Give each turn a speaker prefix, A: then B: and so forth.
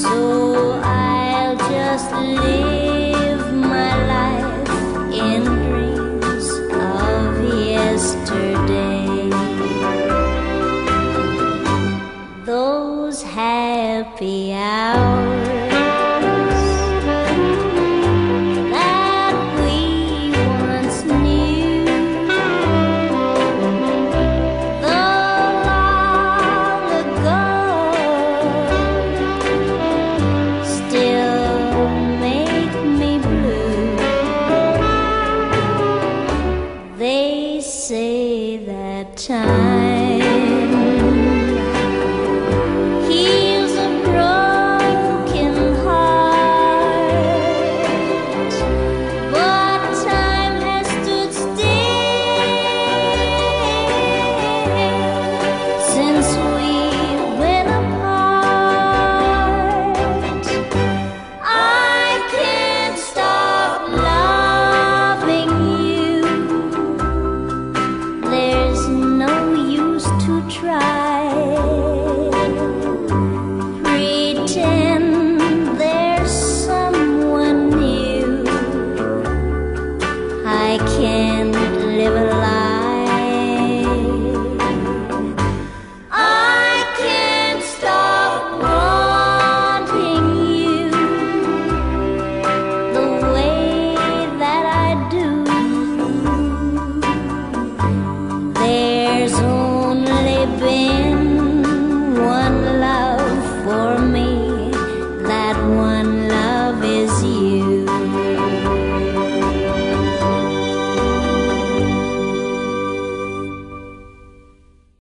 A: So I'll just live my life in dreams of yesterday. Those happy hours. that time. Try. Pretend there's someone new. I can't live a lie. I can't stop wanting you the way that I do. There's been